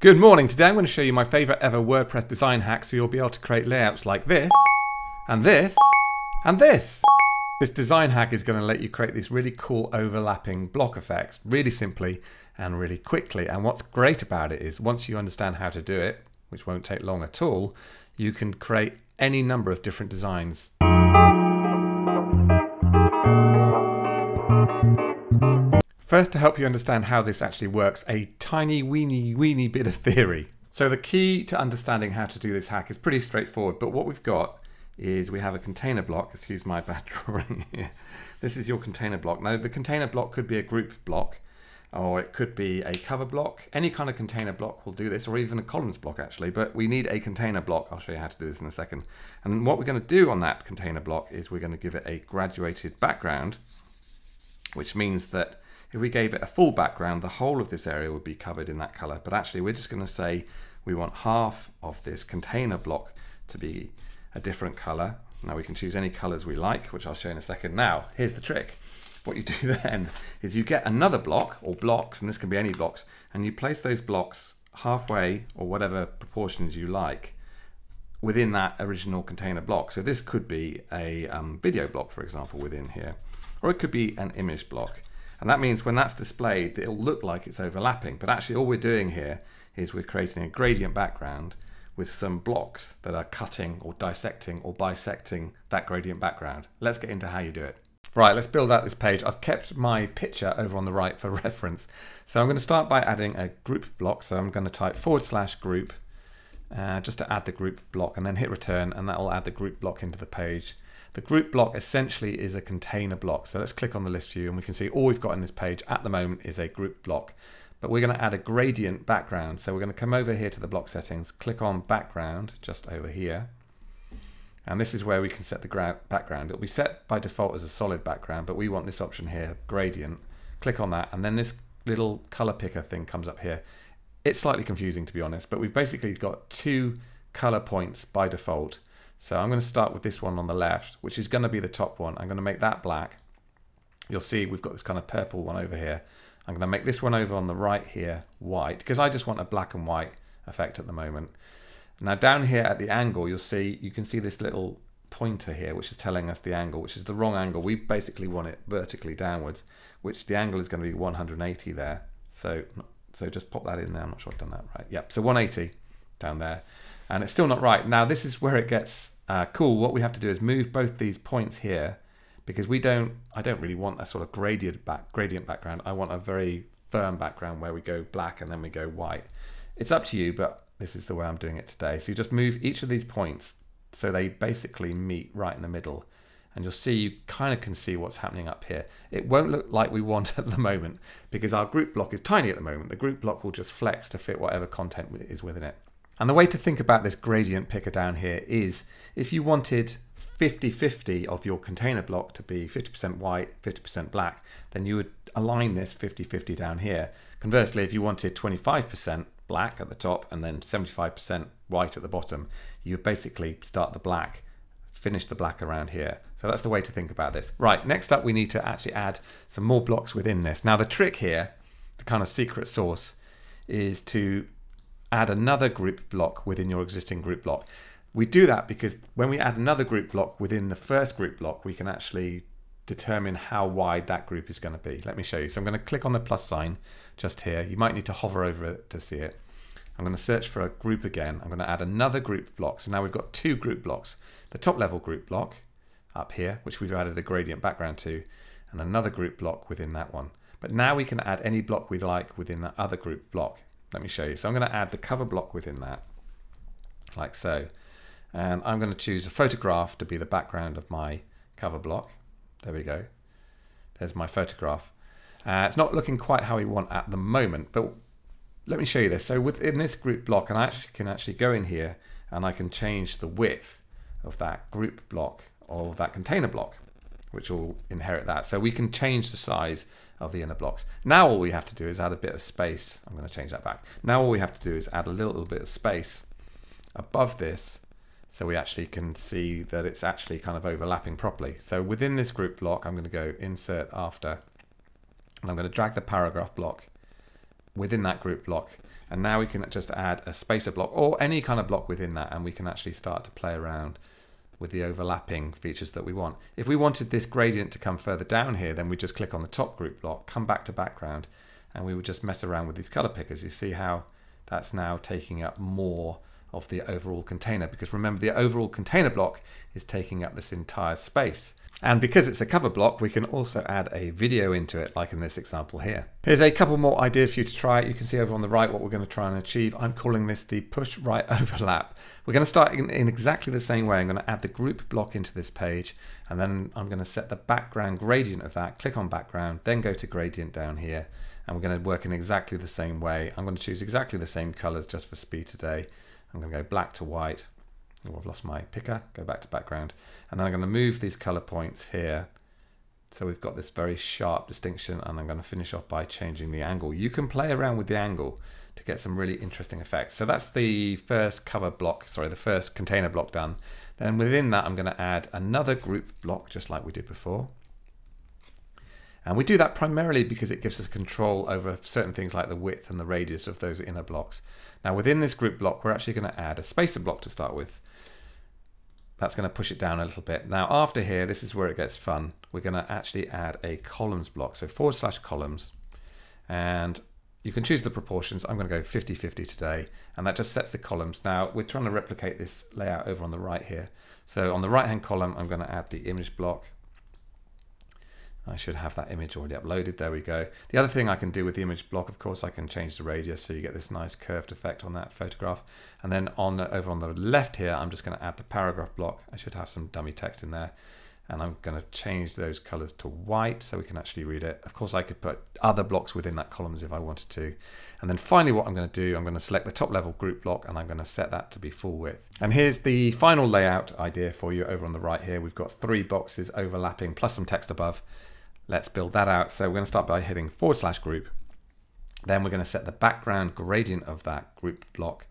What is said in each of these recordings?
Good morning. Today I'm going to show you my favorite ever WordPress design hack so you'll be able to create layouts like this, and this, and this. This design hack is going to let you create these really cool overlapping block effects really simply and really quickly. And what's great about it is once you understand how to do it, which won't take long at all, you can create any number of different designs. First, to help you understand how this actually works, a tiny weeny weeny bit of theory. So the key to understanding how to do this hack is pretty straightforward, but what we've got is we have a container block. Excuse my bad drawing here. This is your container block. Now the container block could be a group block, or it could be a cover block. Any kind of container block will do this, or even a columns block actually, but we need a container block. I'll show you how to do this in a second. And what we're gonna do on that container block is we're gonna give it a graduated background, which means that if we gave it a full background, the whole of this area would be covered in that color. But actually, we're just going to say we want half of this container block to be a different color. Now we can choose any colors we like, which I'll show in a second. Now, here's the trick. What you do then is you get another block or blocks, and this can be any blocks, and you place those blocks halfway or whatever proportions you like within that original container block. So this could be a um, video block, for example, within here, or it could be an image block. And that means when that's displayed, it'll look like it's overlapping. But actually all we're doing here is we're creating a gradient background with some blocks that are cutting or dissecting or bisecting that gradient background. Let's get into how you do it. Right, let's build out this page. I've kept my picture over on the right for reference. So I'm going to start by adding a group block. So I'm going to type forward slash group uh, just to add the group block and then hit return and that will add the group block into the page. The group block essentially is a container block. So let's click on the list view and we can see all we've got in this page at the moment is a group block. But we're going to add a gradient background. So we're going to come over here to the block settings, click on background just over here. And this is where we can set the background. It'll be set by default as a solid background, but we want this option here, gradient. Click on that and then this little color picker thing comes up here. It's slightly confusing to be honest, but we've basically got two color points by default so I'm going to start with this one on the left, which is going to be the top one. I'm going to make that black. You'll see we've got this kind of purple one over here. I'm going to make this one over on the right here white because I just want a black and white effect at the moment. Now down here at the angle, you'll see, you can see this little pointer here, which is telling us the angle, which is the wrong angle. We basically want it vertically downwards, which the angle is going to be 180 there. So, so just pop that in there. I'm not sure I've done that right. Yep, so 180 down there and it's still not right. Now this is where it gets uh, cool. What we have to do is move both these points here because we don't, I don't really want a sort of gradient back, gradient background. I want a very firm background where we go black and then we go white. It's up to you, but this is the way I'm doing it today. So you just move each of these points so they basically meet right in the middle and you'll see you kind of can see what's happening up here. It won't look like we want at the moment because our group block is tiny at the moment. The group block will just flex to fit whatever content is within it. And the way to think about this gradient picker down here is if you wanted 50-50 of your container block to be 50% white, 50% black, then you would align this 50-50 down here. Conversely, if you wanted 25% black at the top and then 75% white at the bottom, you would basically start the black, finish the black around here. So that's the way to think about this. Right, next up we need to actually add some more blocks within this. Now the trick here, the kind of secret sauce, is to add another group block within your existing group block. We do that because when we add another group block within the first group block, we can actually determine how wide that group is going to be. Let me show you. So I'm going to click on the plus sign just here. You might need to hover over it to see it. I'm going to search for a group again. I'm going to add another group block. So now we've got two group blocks. The top level group block up here, which we've added a gradient background to, and another group block within that one. But now we can add any block we like within that other group block. Let me show you. So I'm going to add the cover block within that, like so. And I'm going to choose a photograph to be the background of my cover block. There we go. There's my photograph. Uh, it's not looking quite how we want at the moment, but let me show you this. So within this group block, and I actually can actually go in here and I can change the width of that group block or that container block, which will inherit that. So we can change the size of the inner blocks. Now all we have to do is add a bit of space. I'm going to change that back. Now all we have to do is add a little, bit of space above this so we actually can see that it's actually kind of overlapping properly. So within this group block, I'm going to go insert after, and I'm going to drag the paragraph block within that group block. And now we can just add a spacer block or any kind of block within that and we can actually start to play around with the overlapping features that we want. If we wanted this gradient to come further down here, then we just click on the top group block, come back to background, and we would just mess around with these color pickers. You see how that's now taking up more of the overall container because remember the overall container block is taking up this entire space. And because it's a cover block, we can also add a video into it, like in this example here. Here's a couple more ideas for you to try. You can see over on the right what we're going to try and achieve. I'm calling this the push right overlap. We're going to start in, in exactly the same way. I'm going to add the group block into this page, and then I'm going to set the background gradient of that. Click on background, then go to gradient down here, and we're going to work in exactly the same way. I'm going to choose exactly the same colors just for speed today. I'm going to go black to white, Oh, I've lost my picker, go back to background. And then I'm going to move these color points here. So we've got this very sharp distinction and I'm going to finish off by changing the angle. You can play around with the angle to get some really interesting effects. So that's the first cover block, sorry, the first container block done. Then within that, I'm going to add another group block, just like we did before. And we do that primarily because it gives us control over certain things like the width and the radius of those inner blocks. Now within this group block, we're actually going to add a spacer block to start with. That's going to push it down a little bit. Now after here, this is where it gets fun. We're going to actually add a columns block. So forward slash columns. And you can choose the proportions. I'm going to go 50-50 today. And that just sets the columns. Now we're trying to replicate this layout over on the right here. So on the right hand column, I'm going to add the image block. I should have that image already uploaded. There we go. The other thing I can do with the image block, of course, I can change the radius so you get this nice curved effect on that photograph. And then on over on the left here, I'm just going to add the paragraph block. I should have some dummy text in there. And I'm going to change those colors to white so we can actually read it. Of course, I could put other blocks within that columns if I wanted to. And then finally, what I'm going to do, I'm going to select the top level group block and I'm going to set that to be full width. And here's the final layout idea for you over on the right here. We've got three boxes overlapping plus some text above. Let's build that out. So we're going to start by hitting forward slash group. Then we're going to set the background gradient of that group block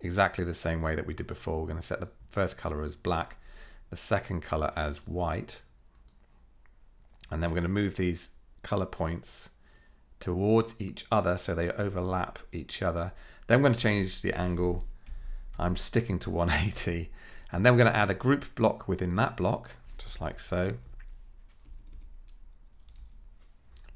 exactly the same way that we did before. We're going to set the first color as black, the second color as white. And then we're going to move these color points towards each other so they overlap each other. Then we're going to change the angle. I'm sticking to 180. And then we're going to add a group block within that block, just like so.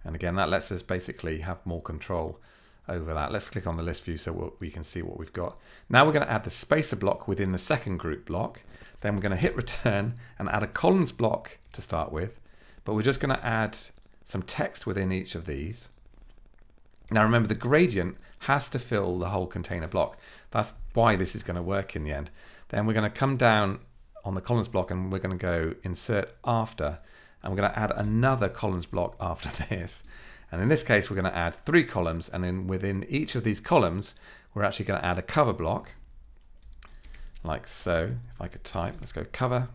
And again, that lets us basically have more control over that. Let's click on the list view so we can see what we've got. Now we're going to add the spacer block within the second group block. Then we're going to hit return and add a columns block to start with. But we're just going to add some text within each of these. Now remember the gradient has to fill the whole container block. That's why this is going to work in the end. Then we're going to come down on the columns block and we're going to go insert after and we're going to add another columns block after this. And in this case, we're going to add three columns, and then within each of these columns, we're actually going to add a cover block, like so. If I could type, let's go cover,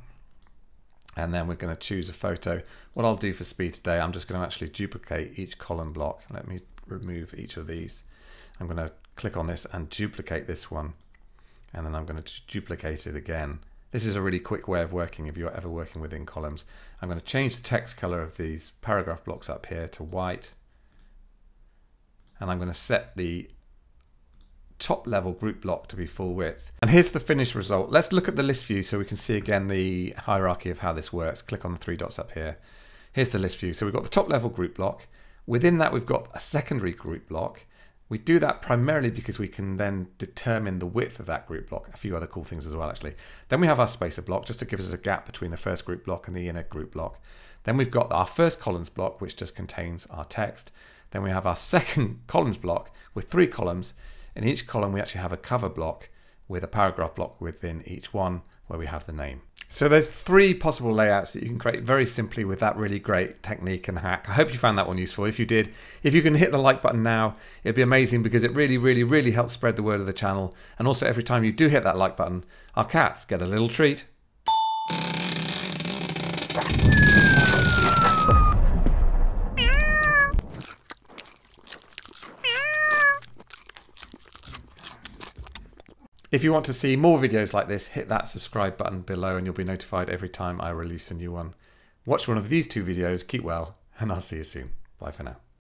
and then we're going to choose a photo. What I'll do for speed today, I'm just going to actually duplicate each column block. Let me remove each of these. I'm going to click on this and duplicate this one, and then I'm going to duplicate it again this is a really quick way of working if you're ever working within columns. I'm going to change the text color of these paragraph blocks up here to white. And I'm going to set the top level group block to be full width. And here's the finished result. Let's look at the list view so we can see again the hierarchy of how this works. Click on the three dots up here. Here's the list view. So we've got the top level group block. Within that, we've got a secondary group block. We do that primarily because we can then determine the width of that group block, a few other cool things as well actually. Then we have our spacer block just to give us a gap between the first group block and the inner group block. Then we've got our first columns block which just contains our text. Then we have our second columns block with three columns. In each column we actually have a cover block with a paragraph block within each one where we have the name. So there's three possible layouts that you can create very simply with that really great technique and hack. I hope you found that one useful. If you did, if you can hit the like button now, it'd be amazing because it really, really, really helps spread the word of the channel. And also every time you do hit that like button, our cats get a little treat. If you want to see more videos like this, hit that subscribe button below and you'll be notified every time I release a new one. Watch one of these two videos, keep well, and I'll see you soon. Bye for now.